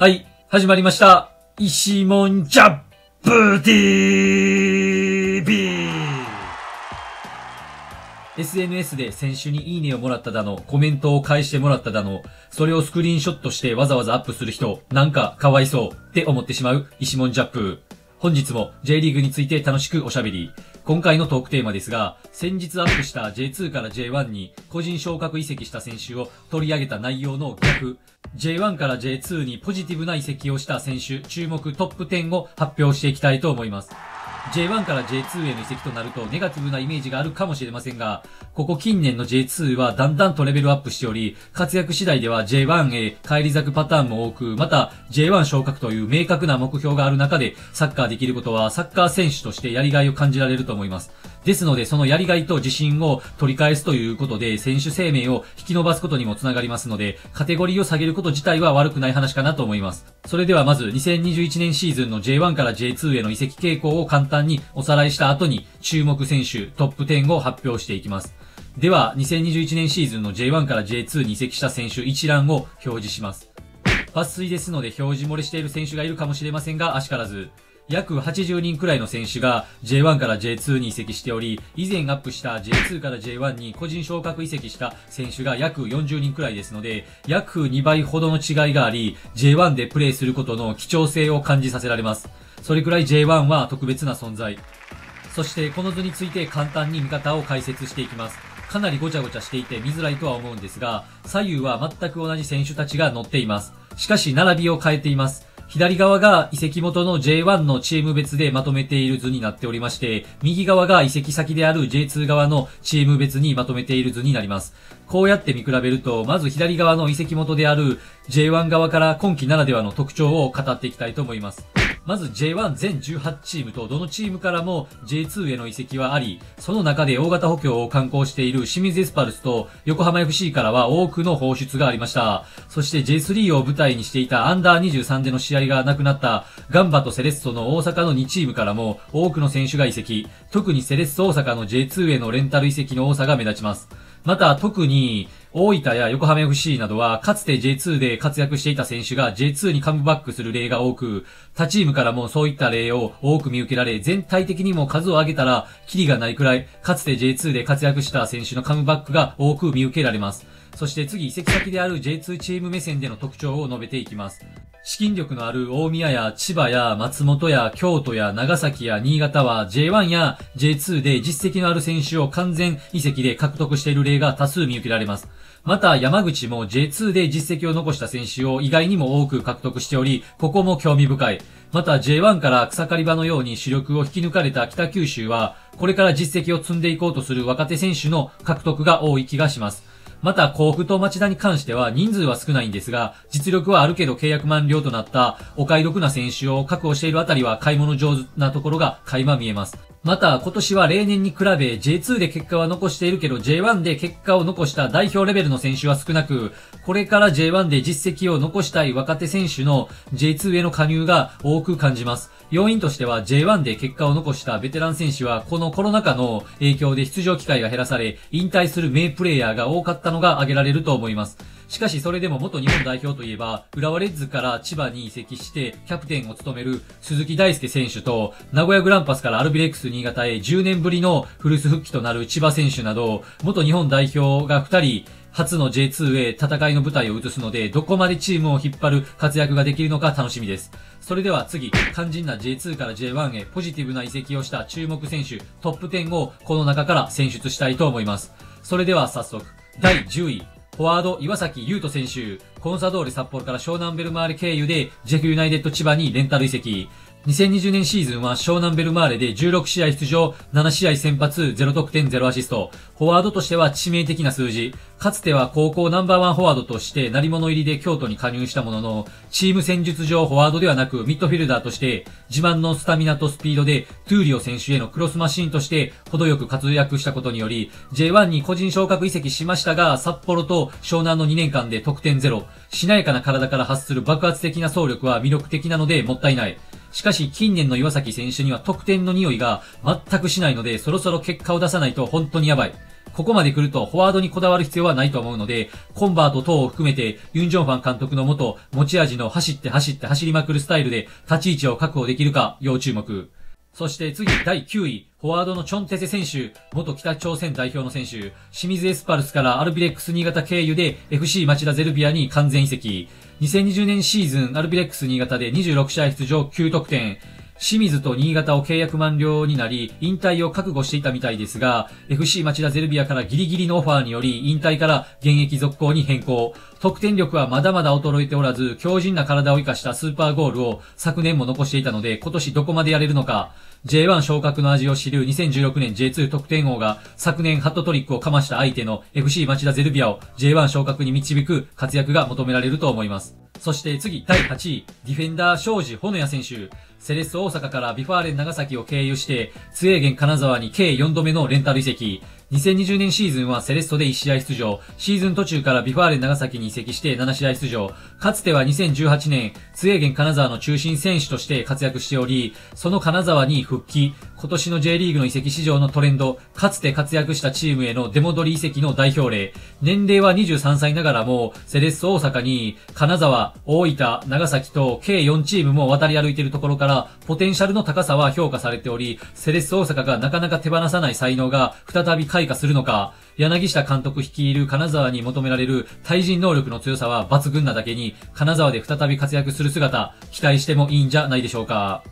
はい、始まりました。石門ジャップ TV! SNS で選手にいいねをもらっただの、コメントを返してもらっただの、それをスクリーンショットしてわざわざアップする人、なんかかわいそうって思ってしまう石門ジャップ。本日も J リーグについて楽しくおしゃべり。今回のトークテーマですが、先日アップした J2 から J1 に個人昇格移籍した選手を取り上げた内容の逆。J1 から J2 にポジティブな移籍をした選手、注目トップ10を発表していきたいと思います。J1 から J2 への移籍となるとネガティブなイメージがあるかもしれませんが、ここ近年の J2 はだんだんとレベルアップしており、活躍次第では J1 へ帰り咲くパターンも多く、また J1 昇格という明確な目標がある中でサッカーできることはサッカー選手としてやりがいを感じられると思います。ですので、そのやりがいと自信を取り返すということで、選手生命を引き伸ばすことにもつながりますので、カテゴリーを下げること自体は悪くない話かなと思います。それではまず、2021年シーズンの J1 から J2 への移籍傾向を簡単におさらいした後に、注目選手トップ10を発表していきます。では、2021年シーズンの J1 から J2 に移籍した選手一覧を表示します。抜粋ですので表示漏れしている選手がいるかもしれませんが、あしからず。約80人くらいの選手が J1 から J2 に移籍しており、以前アップした J2 から J1 に個人昇格移籍した選手が約40人くらいですので、約2倍ほどの違いがあり、J1 でプレーすることの貴重性を感じさせられます。それくらい J1 は特別な存在。そしてこの図について簡単に見方を解説していきます。かなりごちゃごちゃしていて見づらいとは思うんですが、左右は全く同じ選手たちが乗っています。しかし並びを変えています。左側が移籍元の J1 のチーム別でまとめている図になっておりまして、右側が移籍先である J2 側のチーム別にまとめている図になります。こうやって見比べると、まず左側の移籍元である J1 側から今季ならではの特徴を語っていきたいと思います。まず J1 全18チームとどのチームからも J2 への移籍はあり、その中で大型補強を刊行している清水エスパルスと横浜 FC からは多くの放出がありました。そして J3 を舞台にしていたアンダー23での試合がなくなったガンバとセレッソの大阪の2チームからも多くの選手が移籍。特にセレッソ大阪の J2 へのレンタル移籍の多さが目立ちます。また特に大分や横浜 FC などはかつて J2 で活躍していた選手が J2 にカムバックする例が多く、他チームからもそういった例を多く見受けられ、全体的にも数を上げたらキリがないくらい、かつて J2 で活躍した選手のカムバックが多く見受けられます。そして次、移籍先である J2 チーム目線での特徴を述べていきます。資金力のある大宮や千葉や松本や京都や長崎や新潟は J1 や J2 で実績のある選手を完全移籍で獲得している例が多数見受けられます。また山口も J2 で実績を残した選手を意外にも多く獲得しており、ここも興味深い。また J1 から草刈り場のように主力を引き抜かれた北九州は、これから実績を積んでいこうとする若手選手の獲得が多い気がします。また、甲府と町田に関しては人数は少ないんですが、実力はあるけど契約満了となったお買い得な選手を確保しているあたりは買い物上手なところが垣間見えます。また、今年は例年に比べ J2 で結果は残しているけど J1 で結果を残した代表レベルの選手は少なく、これから J1 で実績を残したい若手選手の J2 への加入が多く感じます。要因としては J1 で結果を残したベテラン選手はこのコロナ禍の影響で出場機会が減らされ、引退する名プレイヤーが多かったたのが挙げられると思います。しかしそれでも元日本代表といえば、浦和レッズから千葉に移籍してキャプテンを務める鈴木大輔選手と、名古屋グランパスからアルビレックス新潟へ10年ぶりの古巣復帰となる千葉選手など、元日本代表が2人、初の J2 へ戦いの舞台を移すので、どこまでチームを引っ張る活躍ができるのか楽しみです。それでは次、肝心な J2 から J1 へポジティブな移籍をした注目選手トップ10をこの中から選出したいと思います。それでは早速、第10位、フォワード岩崎悠人選手、コンサドーレ札幌から湘南ベルマーレ経由でジェフユナイテッド千葉にレンタル移籍。2020年シーズンは湘南ベルマーレで16試合出場、7試合先発、0得点0アシスト。フォワードとしては致命的な数字。かつては高校ナンバーワンフォワードとして鳴り物入りで京都に加入したものの、チーム戦術上フォワードではなくミッドフィルダーとして自慢のスタミナとスピードでトゥーリオ選手へのクロスマシーンとして程よく活躍したことにより J1 に個人昇格移籍しましたが札幌と湘南の2年間で得点ゼロ。しなやかな体から発する爆発的な走力は魅力的なのでもったいない。しかし近年の岩崎選手には得点の匂いが全くしないのでそろそろ結果を出さないと本当にやばい。ここまで来るとフォワードにこだわる必要はないと思うので、コンバート等を含めて、ユン・ジョンファン監督のもと、持ち味の走って走って走りまくるスタイルで、立ち位置を確保できるか、要注目。そして次、第9位、フォワードのチョンテセ選手、元北朝鮮代表の選手、清水エスパルスからアルビレックス新潟経由で FC 町田ゼルビアに完全移籍。2020年シーズン、アルビレックス新潟で26試合出場9得点。清水と新潟を契約満了になり、引退を覚悟していたみたいですが、FC 町田ゼルビアからギリギリのオファーにより、引退から現役続行に変更。得点力はまだまだ衰えておらず、強靭な体を生かしたスーパーゴールを昨年も残していたので、今年どこまでやれるのか、J1 昇格の味を知る2016年 J2 得点王が昨年ハットトリックをかました相手の FC 町田ゼルビアを J1 昇格に導く活躍が求められると思います。そして次、第8位、ディフェンダー庄司穂野選手。セレッソ大阪から V・ファーレン長崎を経由して、ツエーゲン金沢に計4度目のレンタル移籍。2020年シーズンはセレッソで1試合出場。シーズン途中から V・ファーレン長崎に移籍して7試合出場。かつては2018年、ツエーゲン金沢の中心選手として活躍しており、その金沢に復帰。今年の J リーグの移籍市場のトレンド、かつて活躍したチームへの出戻り移籍の代表例。年齢は23歳ながらも、セレッソ大阪に、金沢、大分、長崎と計4チームも渡り歩いているところから、ポテンシャルの高さは評価されており、セレッソ大阪がなかなか手放さない才能が再び開花するのか、柳下監督率いる金沢に求められる対人能力の強さは抜群なだけに、金沢で再び活躍する姿、期待してもいいんじゃないでしょうか。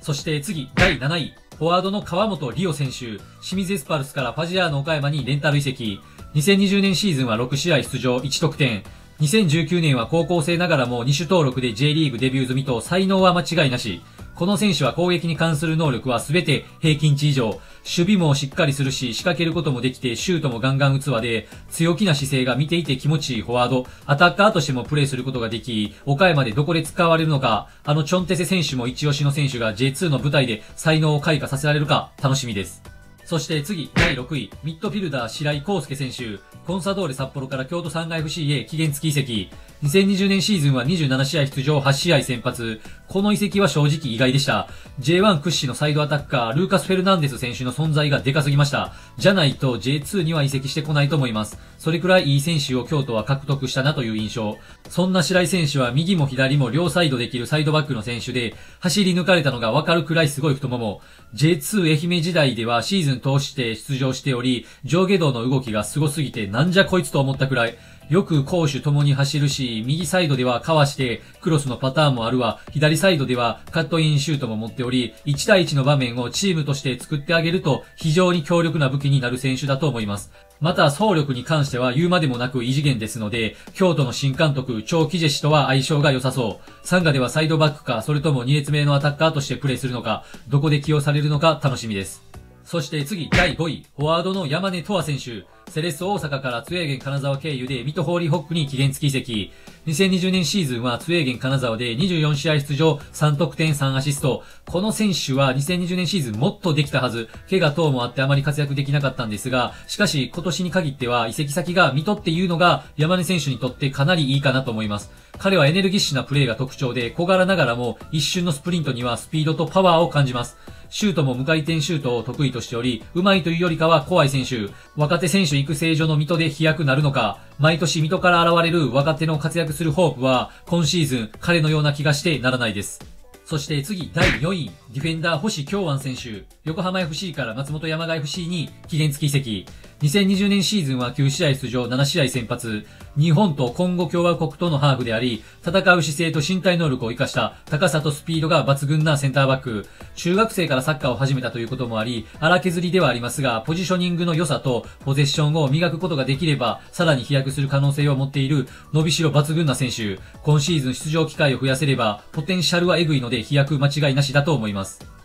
そして次、第7位。フォワードの川本リオ選手、清水エスパルスからファジアーノ岡山にレンタル移籍。2020年シーズンは6試合出場1得点。2019年は高校生ながらも2種登録で J リーグデビュー済みと才能は間違いなし。この選手は攻撃に関する能力は全て平均値以上。守備もしっかりするし、仕掛けることもできて、シュートもガンガン打つわで、強気な姿勢が見ていて気持ちいいフォワード、アタッカーとしてもプレーすることができ、岡山でどこで使われるのか、あのチョンテセ選手も一押しの選手が J2 の舞台で才能を開花させられるか、楽しみです。そして次、第6位、ミッドフィルダー白井康介選手、コンサドーレ札幌から京都産外 FC へ期限付き移籍。2020年シーズンは27試合出場8試合先発。この移籍は正直意外でした。J1 屈指のサイドアタッカー、ルーカス・フェルナンデス選手の存在がでかすぎました。じゃないと J2 には移籍してこないと思います。それくらいいい選手を京都は獲得したなという印象。そんな白井選手は右も左も両サイドできるサイドバックの選手で、走り抜かれたのがわかるくらいすごい太もも。J2 愛媛時代ではシーズン通して出場しており、上下動の動きがすごすぎてなんじゃこいつと思ったくらい、よく攻守共に走るし、右サイドではかわしてクロスのパターンもあるわ、左サイドではカットインシュートも持っており、1対1の場面をチームとして作ってあげると非常に強力な武器になる選手だと思います。また、総力に関しては言うまでもなく異次元ですので、京都の新監督、長期ジェシとは相性が良さそう。サンガではサイドバックか、それとも2列目のアタッカーとしてプレーするのか、どこで起用されるのか楽しみです。そして次、第5位、フォワードの山根とわ選手。セレッソ大阪からツエーゲン金沢経由で水戸ホーリーホックに期限付き移籍。2020年シーズンはツエーゲン金沢で24試合出場、3得点3アシスト。この選手は2020年シーズンもっとできたはず。怪我等もあってあまり活躍できなかったんですが、しかし今年に限っては移籍先が水戸っていうのが山根選手にとってかなりいいかなと思います。彼はエネルギッシュなプレーが特徴で小柄ながらも一瞬のスプリントにはスピードとパワーを感じます。シュートも無回転シュートを得意としており、上手いというよりかは怖い選手。若手選手育成所の水戸で飛躍なるのか、毎年水戸から現れる若手の活躍するホープは、今シーズン彼のような気がしてならないです。そして次、第4位、ディフェンダー星京安選手。横浜 FC から松本山雅 FC に期限付き移籍。2020年シーズンは9試合出場、7試合先発。日本とコンゴ共和国とのハーフであり、戦う姿勢と身体能力を活かした高さとスピードが抜群なセンターバック。中学生からサッカーを始めたということもあり、荒削りではありますが、ポジショニングの良さとポゼッションを磨くことができれば、さらに飛躍する可能性を持っている伸びしろ抜群な選手。今シーズン出場機会を増やせれば、ポテンシャルはエグいので飛躍間違いなしだと思います。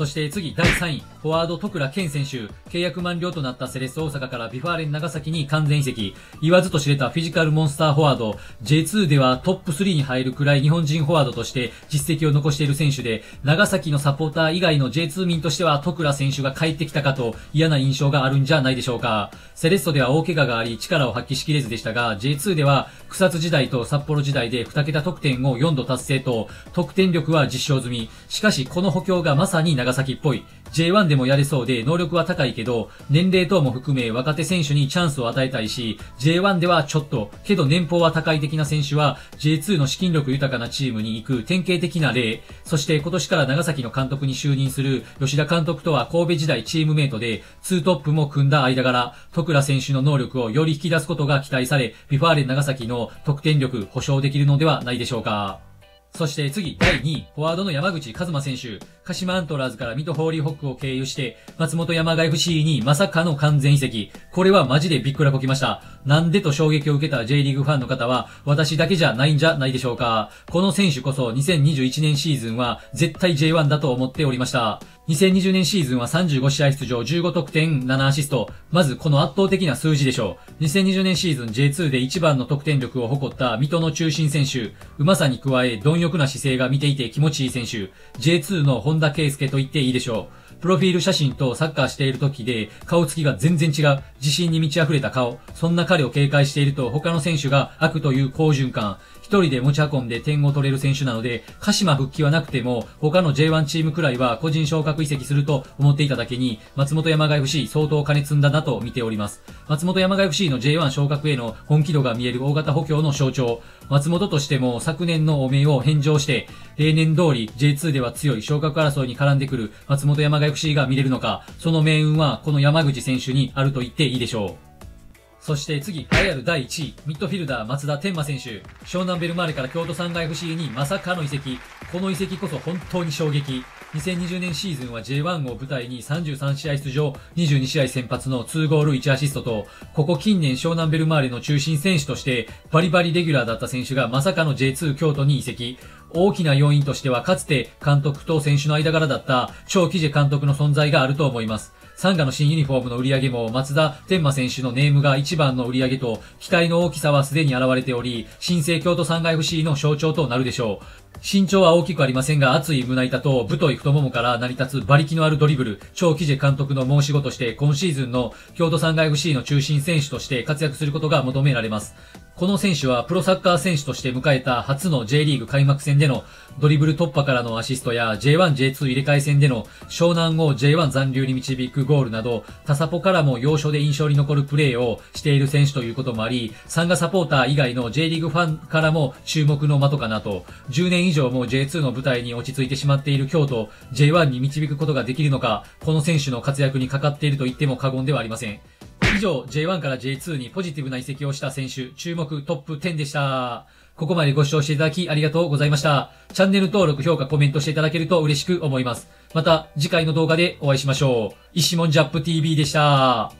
そして次、第3位、フォワード都倉賢選手、契約満了となったセレッソ大阪から V・ファーレン長崎に完全移籍、言わずと知れたフィジカルモンスターフォワード、J2 ではトップ3に入るくらい日本人フォワードとして実績を残している選手で、長崎のサポーター以外の J2 民としては都倉選手が帰ってきたかと嫌な印象があるんじゃないでしょうか。セレッソでは大怪我があり力を発揮しきれずでしたが、J2 では草津時代と札幌時代で2桁得点を4度達成と、得点力は実証済み。しかしこの補強がまさに長崎っぽい。J1 でもやれそうで能力は高いけど、年齢等も含め若手選手にチャンスを与えたいし、J1 ではちょっと、けど年俸は高い的な選手は J2 の資金力豊かなチームに行く典型的な例、そして今年から長崎の監督に就任する吉田監督とは神戸時代チームメイトで、ツートップも組んだ間柄、都倉選手の能力をより引き出すことが期待され、 V・ファーレン長崎の得点力保証できるのではないでしょうか。そして次、第2位、フォワードの山口和馬選手。鹿島アントラーズから水戸ホーリーホックを経由して、松本山が FC にまさかの完全移籍。これはマジでびっくらこきました。なんでと衝撃を受けた J リーグファンの方は、私だけじゃないんじゃないでしょうか。この選手こそ2021年シーズンは絶対 J1 だと思っておりました。2020年シーズンは35試合出場、15得点、7アシスト。まずこの圧倒的な数字でしょう。2020年シーズン J2 で一番の得点力を誇った水戸の中心選手。うまさに加え、貪欲な姿勢が見ていて気持ちいい選手。J2 の本田圭佑と言っていいでしょう。プロフィール写真とサッカーしている時で顔つきが全然違う。自信に満ち溢れた顔。そんな彼を警戒していると他の選手が悪という好循環。一人で持ち運んで点を取れる選手なので、鹿島復帰はなくても、他の J1 チームくらいは個人昇格移籍すると思っていただけに、松本山雅 FC 相当金積んだなと見ております。松本山雅 FC の J1 昇格への本気度が見える大型補強の象徴。松本としても昨年の汚名を返上して、例年通り J2 では強い昇格争いに絡んでくる松本山雅 FC が見れるのか、その命運はこの山口選手にあると言っていいでしょう。そして次、栄えある第1位、ミッドフィルダー松田天馬選手。湘南ベルマーレから京都産が FC にまさかの移籍。この移籍こそ本当に衝撃。2020年シーズンは J1 を舞台に33試合出場、22試合先発の2ゴール1アシストと、ここ近年湘南ベルマーレの中心選手としてバリバリレギュラーだった選手がまさかの J2 京都に移籍。大きな要因としてはかつて監督と選手の間柄だった超記事監督の存在があると思います。サンガの新ユニフォームの売り上げも松田天馬選手のネームが一番の売り上げと期待の大きさはすでに現れており、新生京都サンガ FC の象徴となるでしょう。身長は大きくありませんが、熱い胸板と太い太ももから成り立つ馬力のあるドリブル、超記事監督の申し子として今シーズンの京都サンガ FC の中心選手として活躍することが求められます。この選手はプロサッカー選手として迎えた初の J リーグ開幕戦でのドリブル突破からのアシストや J1、J2 入れ替え戦での湘南を J1 残留に導くゴールなど、タサポからも要所で印象に残るプレーをしている選手ということもあり、サンガサポーター以外の J リーグファンからも注目の的かなと、10年年以上も J2 の舞台に落ち着いてしまっている京都、J1 に導くことができるのか、この選手の活躍にかかっていると言っても過言ではありません。以上、J1 から J2 にポジティブな移籍をした選手、注目トップ10でした。ここまでご視聴していただきありがとうございました。チャンネル登録、評価、コメントしていただけると嬉しく思います。また次回の動画でお会いしましょう。石門ジャップ TV でした。